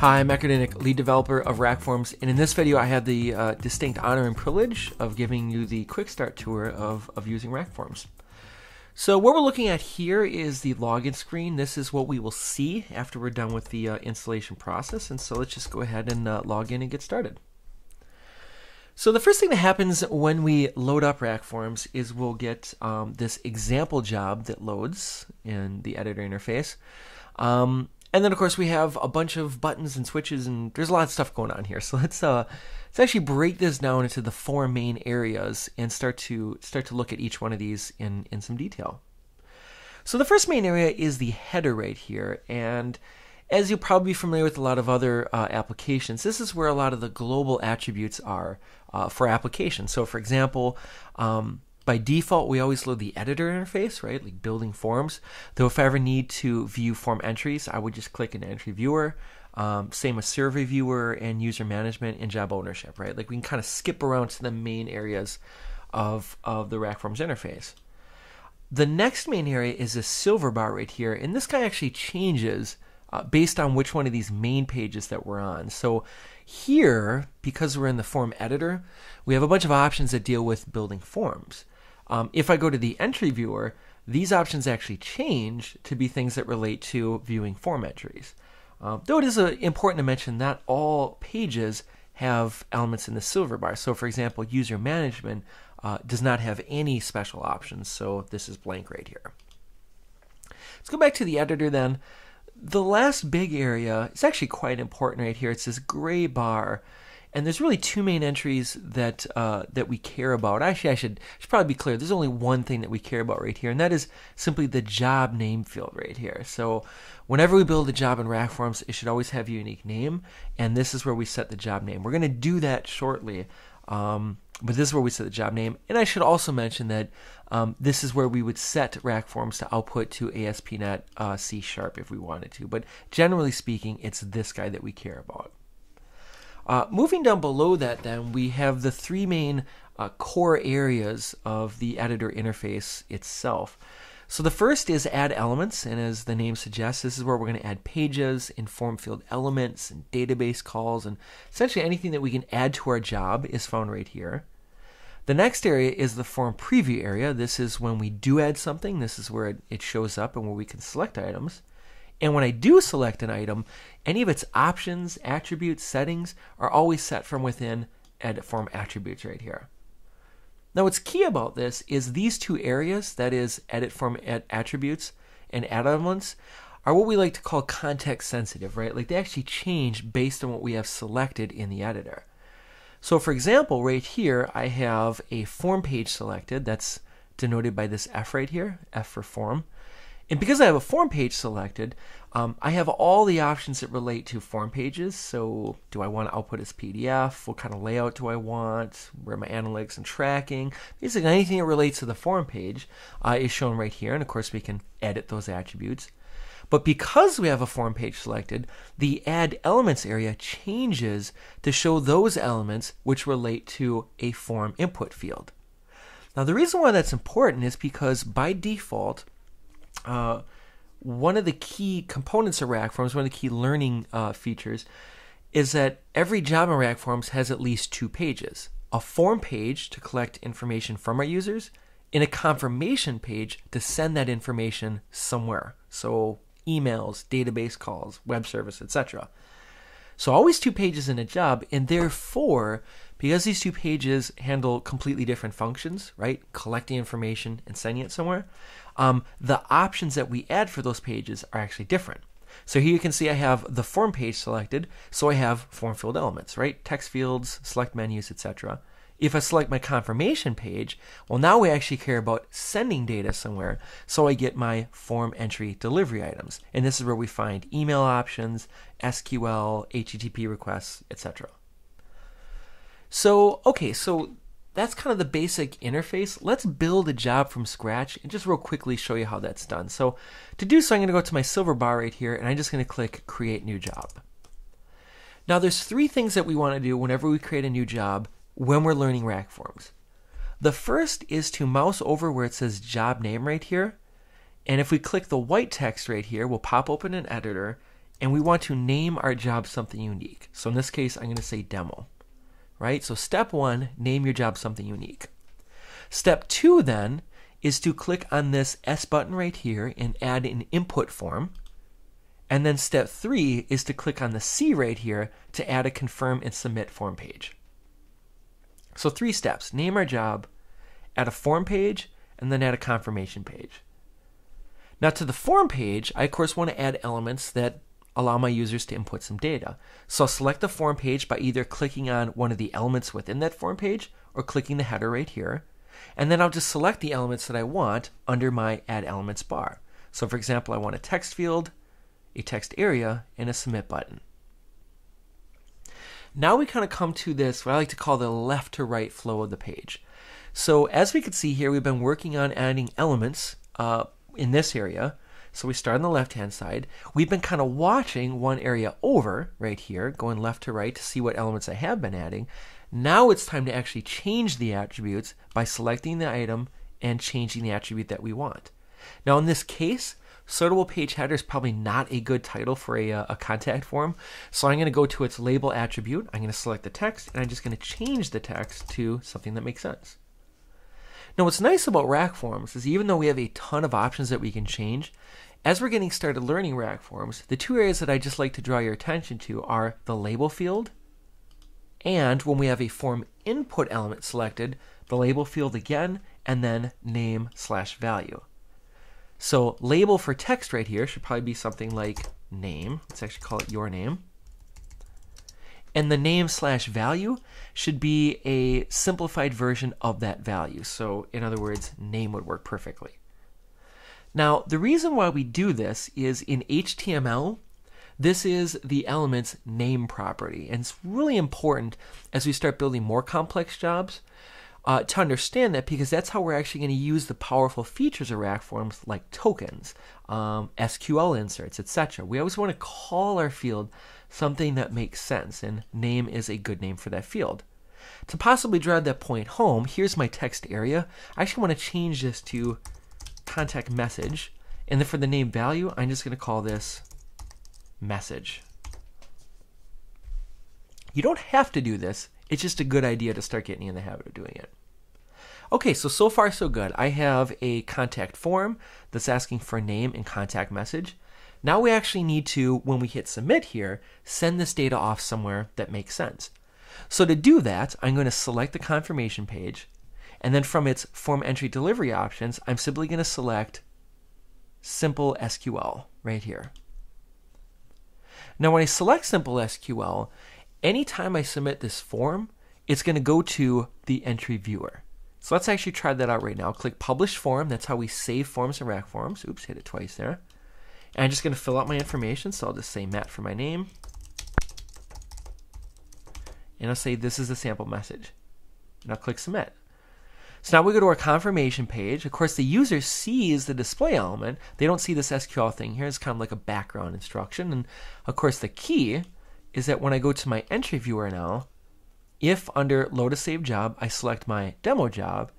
Hi, I'm Matt Grdinic, lead developer of RackForms, and in this video I have the uh, distinct honor and privilege of giving you the quick start tour of, of using RackForms. So what we're looking at here is the login screen. This is what we will see after we're done with the uh, installation process, and so let's just go ahead and uh, log in and get started. So the first thing that happens when we load up RackForms is we'll get um, this example job that loads in the editor interface. Um, and then of course we have a bunch of buttons and switches and there's a lot of stuff going on here. So let's uh let's actually break this down into the four main areas and start to start to look at each one of these in in some detail. So the first main area is the header right here and as you're probably be familiar with a lot of other uh, applications, this is where a lot of the global attributes are uh, for applications. So, for example, um, by default, we always load the editor interface, right? Like building forms. Though if I ever need to view form entries, I would just click an entry viewer. Um, same with survey viewer and user management and job ownership, right? Like we can kind of skip around to the main areas of, of the RackForms interface. The next main area is a silver bar right here, and this guy actually changes uh, based on which one of these main pages that we're on. So here, because we're in the form editor, we have a bunch of options that deal with building forms. Um, if I go to the entry viewer, these options actually change to be things that relate to viewing form entries. Um, though it is uh, important to mention that all pages have elements in the silver bar. So, for example, user management uh, does not have any special options, so this is blank right here. Let's go back to the editor then. The last big area is actually quite important right here. It's this gray bar and there's really two main entries that uh, that we care about. Actually, I should should probably be clear. There's only one thing that we care about right here, and that is simply the job name field right here. So, whenever we build a job in RackForms, it should always have a unique name, and this is where we set the job name. We're going to do that shortly, um, but this is where we set the job name. And I should also mention that um, this is where we would set RackForms to output to ASP.NET uh, C Sharp if we wanted to. But generally speaking, it's this guy that we care about. Uh, moving down below that, then, we have the three main uh, core areas of the editor interface itself. So the first is add elements, and as the name suggests, this is where we're going to add pages and form field elements and database calls, and essentially anything that we can add to our job is found right here. The next area is the form preview area. This is when we do add something. This is where it shows up and where we can select items. And when I do select an item, any of its options, attributes, settings are always set from within edit form attributes right here. Now what's key about this is these two areas, that is edit form attributes and add elements, are what we like to call context sensitive, right? Like they actually change based on what we have selected in the editor. So for example, right here, I have a form page selected that's denoted by this F right here, F for form. And because I have a form page selected, um, I have all the options that relate to form pages. So, do I want to output as PDF? What kind of layout do I want? Where my analytics and tracking? Basically, anything that relates to the form page uh, is shown right here. And of course, we can edit those attributes. But because we have a form page selected, the add elements area changes to show those elements which relate to a form input field. Now, the reason why that's important is because by default, uh, one of the key components of RackForms, one of the key learning uh, features, is that every job in RackForms has at least two pages a form page to collect information from our users, and a confirmation page to send that information somewhere. So, emails, database calls, web service, etc. So, always two pages in a job, and therefore, because these two pages handle completely different functions, right? Collecting information and sending it somewhere, um, the options that we add for those pages are actually different. So here you can see I have the form page selected, so I have form field elements, right? Text fields, select menus, etc. If I select my confirmation page, well, now we actually care about sending data somewhere, so I get my form entry delivery items. And this is where we find email options, SQL, HTTP requests, etc. So, okay, so that's kind of the basic interface. Let's build a job from scratch and just real quickly show you how that's done. So to do so, I'm going to go to my silver bar right here and I'm just going to click create new job. Now there's three things that we want to do whenever we create a new job when we're learning RackForms. The first is to mouse over where it says job name right here And if we click the white text right here, we'll pop open an editor and we want to name our job something unique. So in this case, I'm going to say demo, right? So step one, name your job something unique. Step two then is to click on this S button right here and add an input form. And then step three is to click on the C right here to add a confirm and submit form page. So three steps, name our job, add a form page, and then add a confirmation page. Now to the form page, I of course want to add elements that allow my users to input some data. So I'll select the form page by either clicking on one of the elements within that form page or clicking the header right here. And then I'll just select the elements that I want under my add elements bar. So for example, I want a text field, a text area, and a submit button. Now we kind of come to this, what I like to call the left to right flow of the page. So as we can see here, we've been working on adding elements uh, in this area. So we start on the left hand side. We've been kind of watching one area over right here, going left to right to see what elements I have been adding. Now it's time to actually change the attributes by selecting the item and changing the attribute that we want. Now in this case, sortable page header is probably not a good title for a, uh, a contact form. So I'm going to go to its label attribute. I'm going to select the text and I'm just going to change the text to something that makes sense. Now, what's nice about RackForms is even though we have a ton of options that we can change, as we're getting started learning RackForms, the two areas that I just like to draw your attention to are the label field and when we have a form input element selected, the label field again, and then name slash value. So label for text right here should probably be something like name. Let's actually call it your name. And the name slash value should be a simplified version of that value. So, in other words, name would work perfectly. Now, the reason why we do this is in HTML, this is the element's name property. And it's really important as we start building more complex jobs uh, to understand that because that's how we're actually going to use the powerful features of RackForms like tokens, um, SQL inserts, etc. We always want to call our field something that makes sense, and name is a good name for that field. To possibly drive that point home, here's my text area. I actually want to change this to contact message, and then for the name value, I'm just going to call this message. You don't have to do this. It's just a good idea to start getting in the habit of doing it. Okay, so so far so good. I have a contact form that's asking for a name and contact message. Now we actually need to, when we hit submit here, send this data off somewhere that makes sense. So to do that, I'm going to select the confirmation page, and then from its form entry delivery options, I'm simply going to select simple SQL right here. Now when I select simple SQL, anytime I submit this form, it's going to go to the entry viewer. So let's actually try that out right now. Click publish form. That's how we save forms in RackForms. Oops, hit it twice there. And I'm just going to fill out my information. So I'll just say Matt for my name. And I'll say this is a sample message. And I'll click submit. So now we go to our confirmation page. Of course, the user sees the display element. They don't see this SQL thing here. It's kind of like a background instruction. And of course, the key is that when I go to my entry viewer now, if under load a save job, I select my demo job,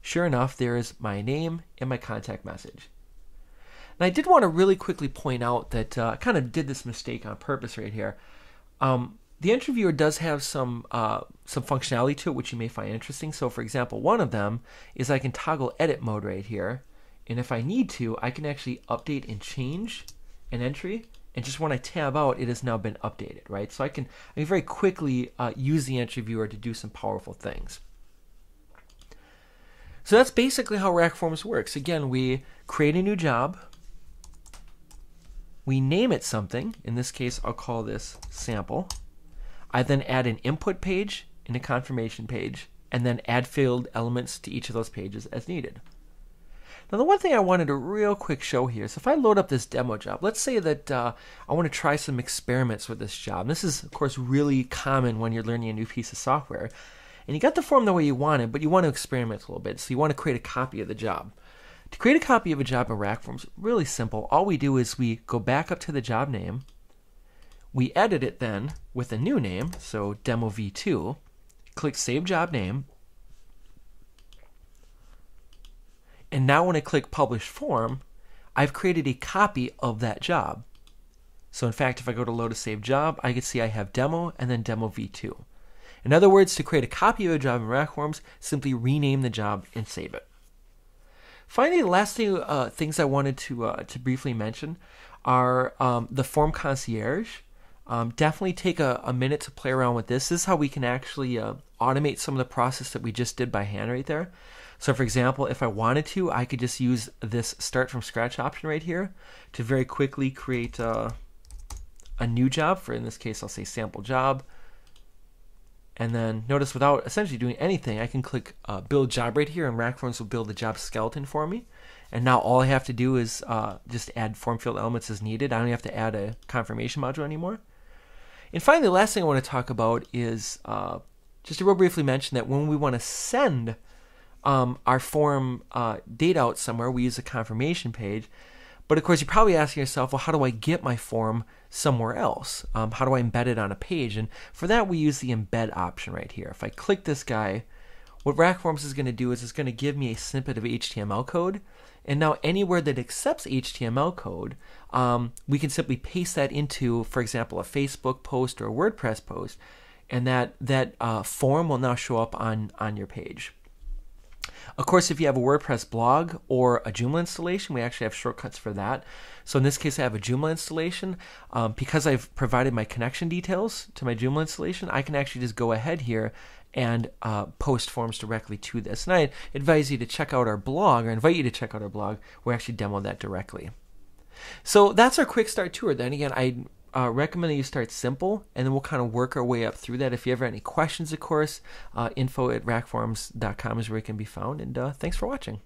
sure enough, there is my name and my contact message. And I did want to really quickly point out that uh, I kind of did this mistake on purpose right here. Um, the entry viewer does have some uh, some functionality to it, which you may find interesting. So, for example, one of them is I can toggle edit mode right here, and if I need to, I can actually update and change an entry. And just when I tab out, it has now been updated, right? So I can I can very quickly uh, use the entry viewer to do some powerful things. So that's basically how RackForms works. Again, we create a new job, we name it something. In this case, I'll call this sample. I then add an input page and a confirmation page, and then add field elements to each of those pages as needed. Now, the one thing I wanted to real quick show here is if I load up this demo job, let's say that uh, I want to try some experiments with this job. This is, of course, really common when you're learning a new piece of software. And you got the form the way you want it, but you want to experiment a little bit. So you want to create a copy of the job. To create a copy of a job in RackForms, really simple. All we do is we go back up to the job name. We edit it then with a new name, so demo v2. Click save job name. And now when I click publish form, I've created a copy of that job. So in fact, if I go to load a saved job, I can see I have demo and then demo v2. In other words, to create a copy of a job in RackForms, simply rename the job and save it. Finally, the last thing, uh, things I wanted to uh, to briefly mention are um, the form concierge. Um, definitely take a, a, minute to play around with this. This is how we can actually uh, automate some of the process that we just did by hand right there. So, for example, if I wanted to, I could just use this start from scratch option right here to very quickly create uh, a new job. For in this case, I'll say sample job. And then notice without essentially doing anything, I can click uh, build job right here and RackForms will build the job skeleton for me. And now all I have to do is uh, just add form field elements as needed. I don't have to add a confirmation module anymore. And finally, the last thing I want to talk about is uh, just to real briefly mention that when we want to send um, our form uh, data out somewhere, we use a confirmation page. But of course, you're probably asking yourself, well, how do I get my form somewhere else? Um, how do I embed it on a page? And for that, we use the embed option right here. If I click this guy, what RackForms is going to do is it's going to give me a snippet of HTML code. And now anywhere that accepts HTML code, um, we can simply paste that into, for example, a Facebook post or a WordPress post, and that that uh, form will now show up on on your page. Of course, if you have a WordPress blog or a Joomla installation, we actually have shortcuts for that. So in this case, I have a Joomla installation. Um, because I've provided my connection details to my Joomla installation, I can actually just go ahead here and uh, post forms directly to this. And I advise you to check out our blog, or invite you to check out our blog. We actually demo that directly. So that's our quick start tour. Then again, I uh, recommend that you start simple and then we'll kind of work our way up through that. If you ever have any questions, of course, uh, info at rackforms.com is where it can be found. And uh, thanks for watching.